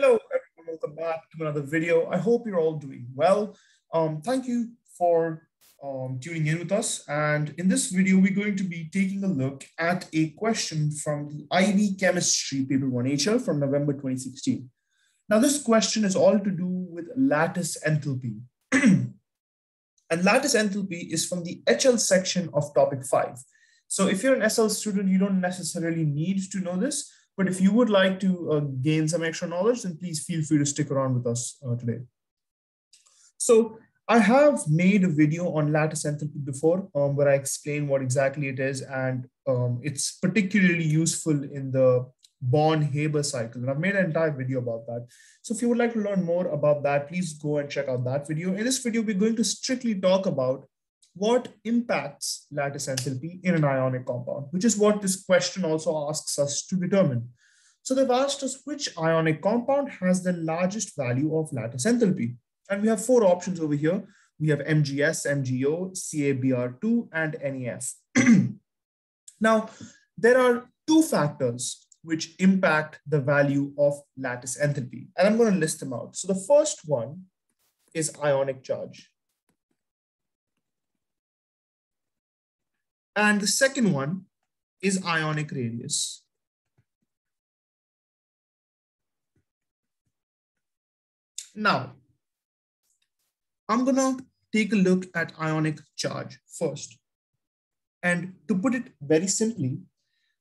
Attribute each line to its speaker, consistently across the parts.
Speaker 1: Hello, everyone. Welcome back to another video. I hope you're all doing well. Um, thank you for um, tuning in with us. And in this video, we're going to be taking a look at a question from the IB Chemistry Paper 1HL from November 2016. Now, this question is all to do with lattice enthalpy. and lattice enthalpy is from the HL section of topic five. So if you're an SL student, you don't necessarily need to know this, but if you would like to uh, gain some extra knowledge, then please feel free to stick around with us uh, today. So I have made a video on lattice enthalpy before um, where I explain what exactly it is. And um, it's particularly useful in the Born-Haber cycle. And I've made an entire video about that. So if you would like to learn more about that, please go and check out that video. In this video, we're going to strictly talk about what impacts lattice enthalpy in an ionic compound, which is what this question also asks us to determine. So they've asked us which ionic compound has the largest value of lattice enthalpy. And we have four options over here. We have MGS, MgO, CaBr2, and NAF. now, there are two factors which impact the value of lattice enthalpy. And I'm going to list them out. So the first one is ionic charge. And the second one is ionic radius. Now, I'm gonna take a look at ionic charge first. And to put it very simply,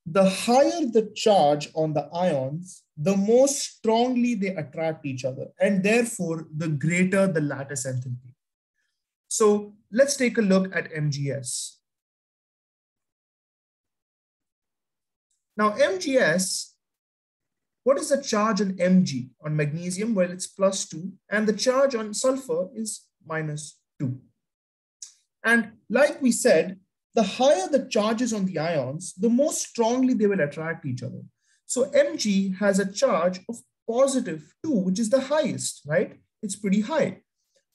Speaker 1: the higher the charge on the ions, the more strongly they attract each other, and therefore the greater the lattice enthalpy. So let's take a look at MGS. Now MGS, what is the charge on Mg on magnesium? Well, it's plus two and the charge on sulfur is minus two. And like we said, the higher the charges on the ions, the more strongly they will attract each other. So Mg has a charge of positive two, which is the highest, right? It's pretty high.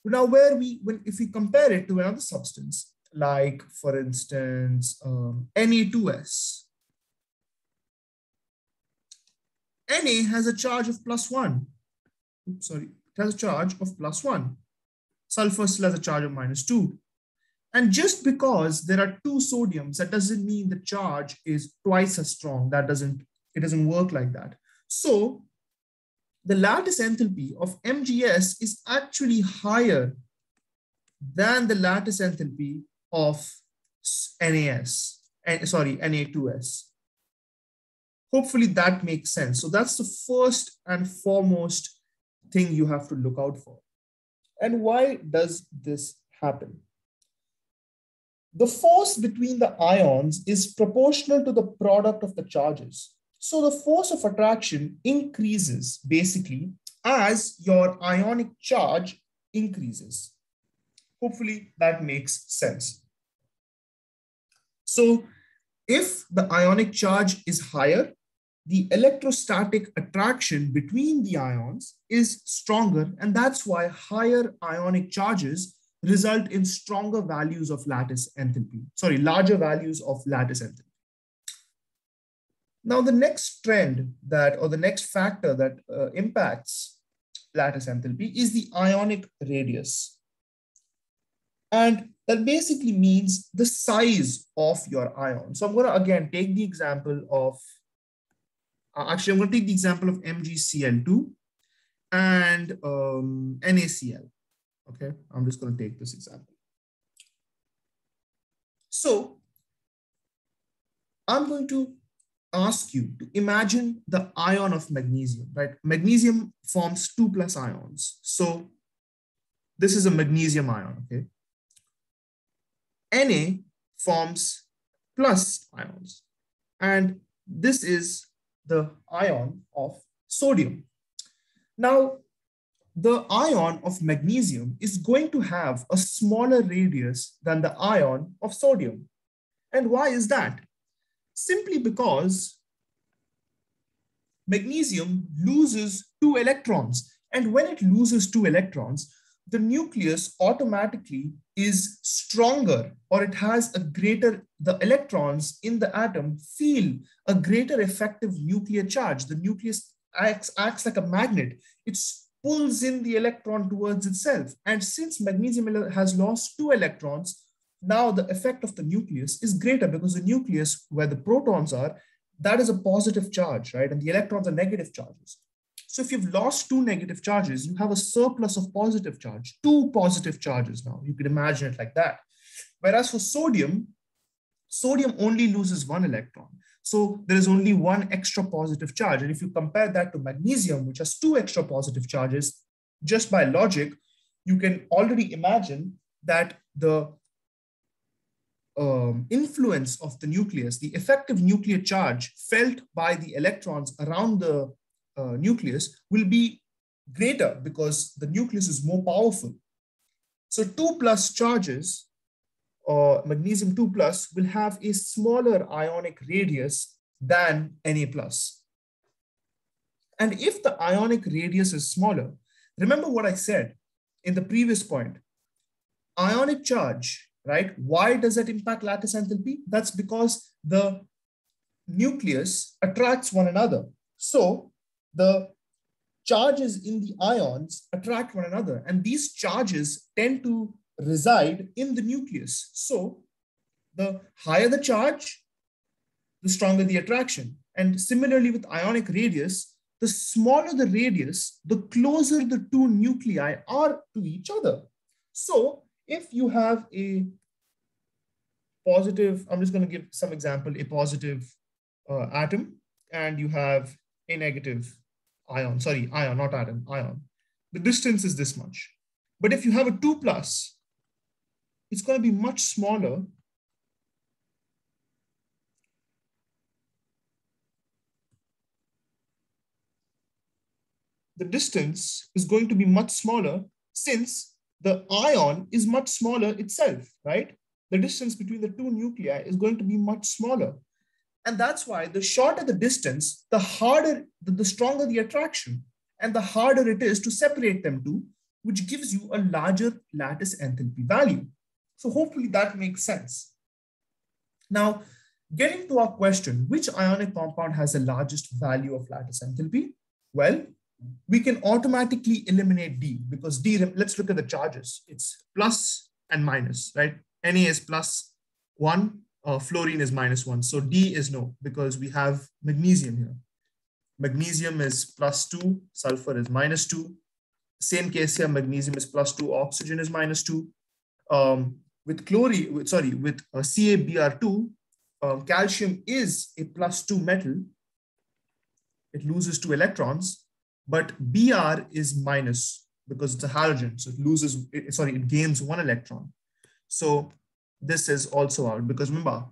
Speaker 1: Now, where we, when, if we compare it to another substance, like for instance, um, Na2S, Na has a charge of plus one. Oops, sorry, it has a charge of plus one. Sulfur still has a charge of minus two. And just because there are two sodiums, that doesn't mean the charge is twice as strong. That doesn't, it doesn't work like that. So the lattice enthalpy of MGS is actually higher than the lattice enthalpy of NAS, sorry, Na2S. Hopefully that makes sense. So that's the first and foremost thing you have to look out for. And why does this happen? The force between the ions is proportional to the product of the charges. So the force of attraction increases basically as your ionic charge increases. Hopefully that makes sense. So if the ionic charge is higher, the electrostatic attraction between the ions is stronger, and that's why higher ionic charges result in stronger values of lattice enthalpy, sorry, larger values of lattice enthalpy. Now, the next trend that, or the next factor that uh, impacts lattice enthalpy is the ionic radius. And that basically means the size of your ion. So I'm going to again take the example of uh, actually, I'm going to take the example of MgCl2 and um, NaCl. Okay, I'm just going to take this example. So I'm going to ask you to imagine the ion of magnesium, right? Magnesium forms two plus ions. So this is a magnesium ion, okay? Na forms plus ions. And this is the ion of sodium. Now, the ion of magnesium is going to have a smaller radius than the ion of sodium. And why is that? Simply because magnesium loses two electrons. And when it loses two electrons, the nucleus automatically is stronger or it has a greater, the electrons in the atom feel a greater effective nuclear charge. The nucleus acts, acts like a magnet. It pulls in the electron towards itself. And since magnesium has lost two electrons, now the effect of the nucleus is greater because the nucleus where the protons are, that is a positive charge, right? And the electrons are negative charges. So if you've lost two negative charges, you have a surplus of positive charge, two positive charges now. You could imagine it like that. Whereas for sodium, sodium only loses one electron. So there is only one extra positive charge. And if you compare that to magnesium, which has two extra positive charges, just by logic, you can already imagine that the um, influence of the nucleus, the effective nuclear charge felt by the electrons around the uh, nucleus will be greater because the nucleus is more powerful. So 2 plus charges or magnesium 2 plus will have a smaller ionic radius than Na plus. And if the ionic radius is smaller, remember what I said in the previous point, ionic charge, right? Why does that impact lattice enthalpy? That's because the nucleus attracts one another. So the charges in the ions attract one another and these charges tend to reside in the nucleus. So the higher the charge, the stronger the attraction. And similarly with ionic radius, the smaller the radius, the closer the two nuclei are to each other. So if you have a positive, I'm just going to give some example, a positive uh, atom, and you have a negative ion, sorry, ion, not atom, ion. The distance is this much. But if you have a 2 plus, it's going to be much smaller the distance is going to be much smaller since the ion is much smaller itself, right? The distance between the two nuclei is going to be much smaller. And that's why the shorter the distance, the harder, the stronger the attraction, and the harder it is to separate them two, which gives you a larger lattice enthalpy value. So hopefully that makes sense. Now, getting to our question, which ionic compound has the largest value of lattice enthalpy? Well, we can automatically eliminate D because D, let's look at the charges. It's plus and minus, right? Na is plus one, uh, fluorine is minus one. So D is no because we have magnesium here. Magnesium is plus two, sulfur is minus two. Same case here, magnesium is plus two, oxygen is minus two. Um, with chlorine, sorry, with uh, CaBr2, um, calcium is a plus two metal. It loses two electrons, but Br is minus because it's a halogen. So it loses, it, sorry, it gains one electron. So this is also out because remember,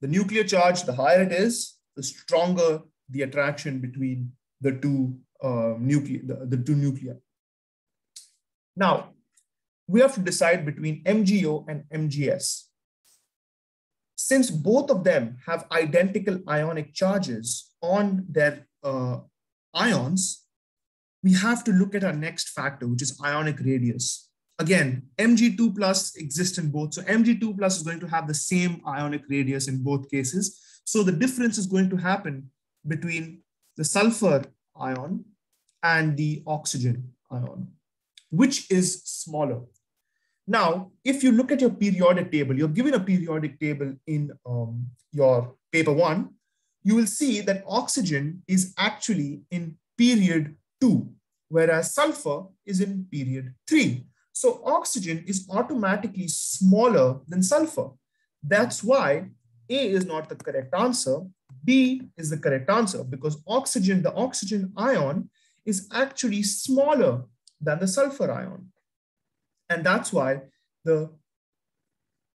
Speaker 1: the nuclear charge, the higher it is, the stronger the attraction between the two uh, nuclei, the, the two nuclei. Now, we have to decide between MgO and MgS. Since both of them have identical ionic charges on their uh, ions, we have to look at our next factor, which is ionic radius. Again, Mg2 plus exists in both. So Mg2 plus is going to have the same ionic radius in both cases. So the difference is going to happen between the sulfur ion and the oxygen ion, which is smaller. Now, if you look at your periodic table, you're given a periodic table in um, your paper one, you will see that oxygen is actually in period two, whereas sulfur is in period three. So oxygen is automatically smaller than sulfur. That's why A is not the correct answer. B is the correct answer because oxygen, the oxygen ion is actually smaller than the sulfur ion. And that's why the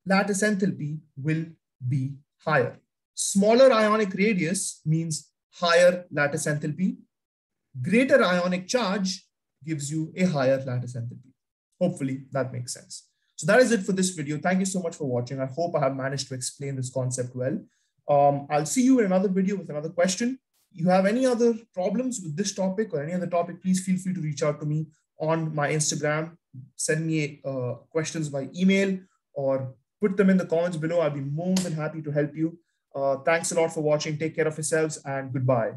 Speaker 1: lattice enthalpy will be higher. Smaller ionic radius means higher lattice enthalpy. Greater ionic charge gives you a higher lattice enthalpy. Hopefully that makes sense. So that is it for this video. Thank you so much for watching. I hope I have managed to explain this concept well. Um, I'll see you in another video with another question. You have any other problems with this topic or any other topic, please feel free to reach out to me on my Instagram send me uh, questions by email or put them in the comments below. I'll be more than happy to help you. Uh, thanks a lot for watching. Take care of yourselves and goodbye.